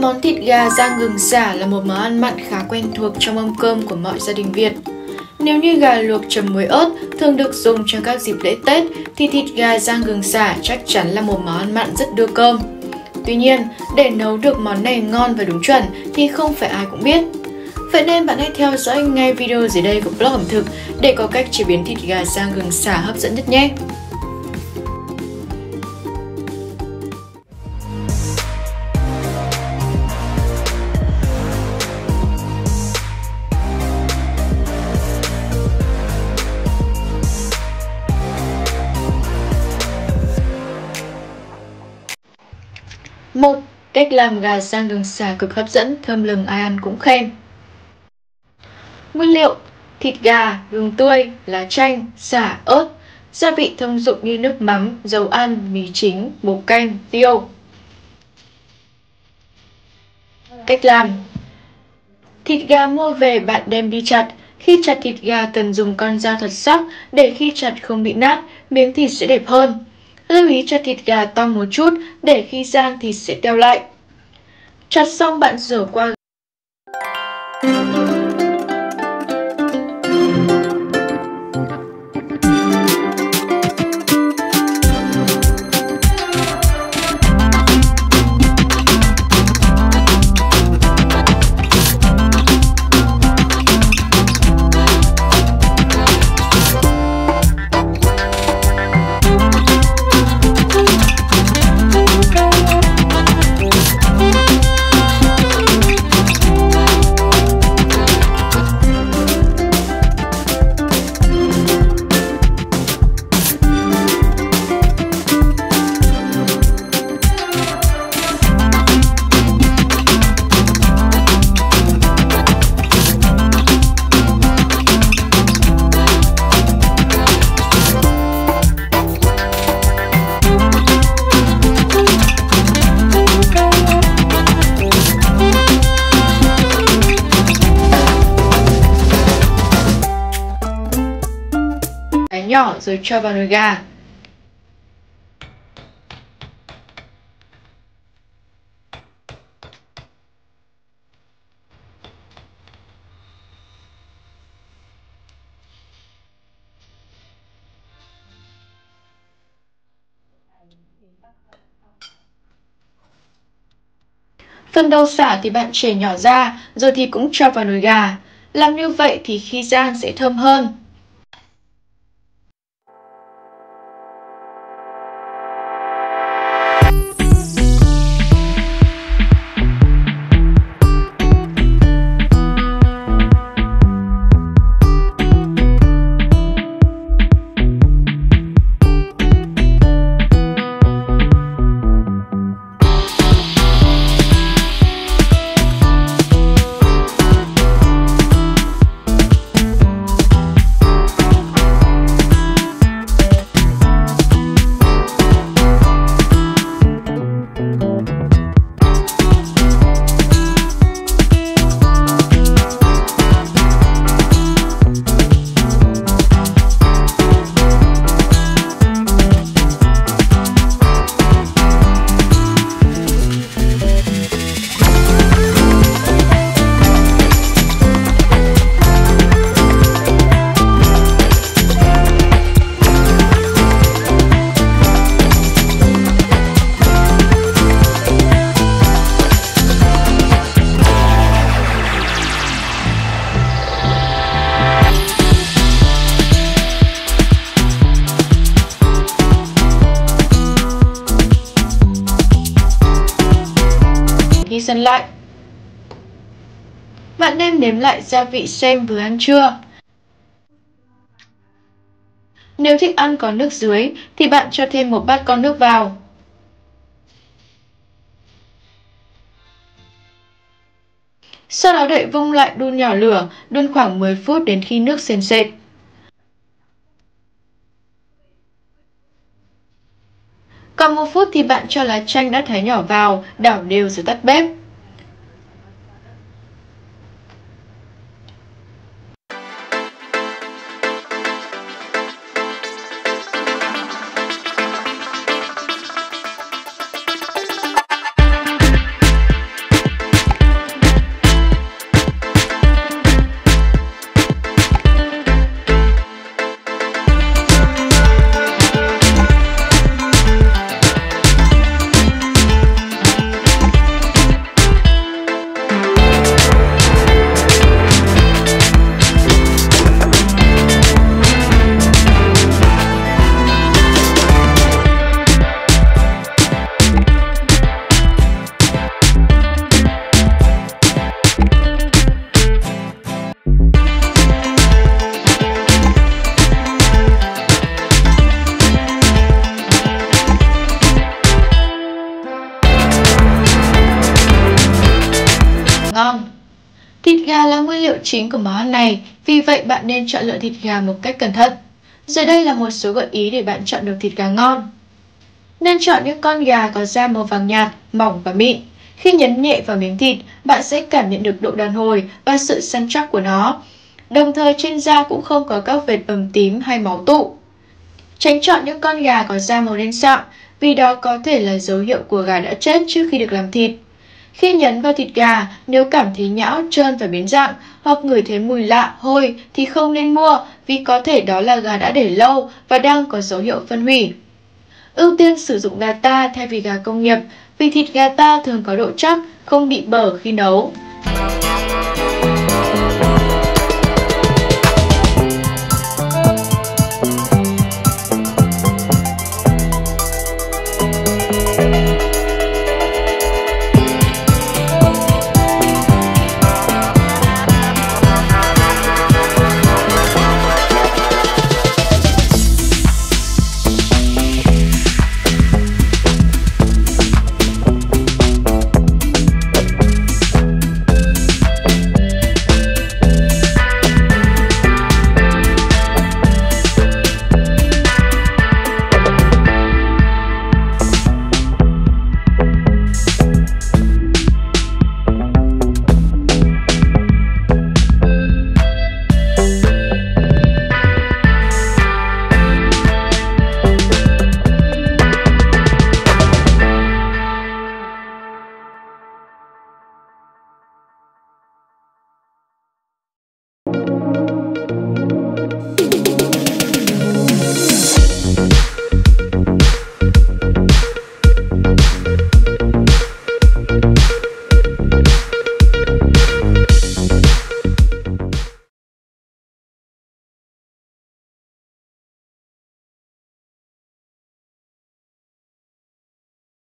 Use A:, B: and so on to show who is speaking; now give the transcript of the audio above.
A: Món thịt gà rang gừng xả là một món ăn mặn khá quen thuộc trong mâm cơm của mọi gia đình Việt. Nếu như gà luộc chấm muối ớt thường được dùng trong các dịp lễ Tết thì thịt gà rang gừng xả chắc chắn là một món ăn mặn rất đưa cơm. Tuy nhiên, để nấu được món này ngon và đúng chuẩn thì không phải ai cũng biết. Vậy nên bạn hãy theo dõi ngay video dưới đây của blog ẩm thực để có cách chế biến thịt gà rang gừng xả hấp dẫn nhất nhé! Cách làm gà rang gừng xả cực hấp dẫn, thơm lừng ai ăn cũng khen. Nguyên liệu Thịt gà, gừng tươi, lá chanh, xả, ớt Gia vị thông dụng như nước mắm, dầu ăn, mì chính, bột canh, tiêu Cách làm Thịt gà mua về bạn đem đi chặt Khi chặt thịt gà cần dùng con dao thật sắc để khi chặt không bị nát, miếng thịt sẽ đẹp hơn. Lưu ý cho thịt gà to một chút để khi rang thịt sẽ teo lại. Chặt xong bạn rửa qua nhỏ rồi cho vào nồi gà. Phần đầu xả thì bạn chẻ nhỏ ra, rồi thì cũng cho vào nồi gà. Làm như vậy thì khi rang sẽ thơm hơn. Dần lại. Bạn nên nếm lại gia vị xem vừa ăn chưa. Nếu thích ăn có nước dưới thì bạn cho thêm một bát con nước vào. Sau đó đậy vung lại đun nhỏ lửa, đun khoảng 10 phút đến khi nước sền sệt. Sau một phút thì bạn cho lá chanh đã thái nhỏ vào, đảo đều rồi tắt bếp. Ngon. Thịt gà là nguyên liệu chính của món ăn này, vì vậy bạn nên chọn lựa thịt gà một cách cẩn thận. Dưới đây là một số gợi ý để bạn chọn được thịt gà ngon. Nên chọn những con gà có da màu vàng nhạt, mỏng và mịn. Khi nhấn nhẹ vào miếng thịt, bạn sẽ cảm nhận được độ đàn hồi và sự săn chắc của nó. Đồng thời trên da cũng không có các vệt bầm tím hay máu tụ. Tránh chọn những con gà có da màu đen sạm, vì đó có thể là dấu hiệu của gà đã chết trước khi được làm thịt. Khi nhấn vào thịt gà, nếu cảm thấy nhão, trơn và biến dạng hoặc ngửi thấy mùi lạ, hôi thì không nên mua vì có thể đó là gà đã để lâu và đang có dấu hiệu phân hủy. Ưu tiên sử dụng gà ta thay vì gà công nghiệp vì thịt gà ta thường có độ chắc, không bị bở khi nấu.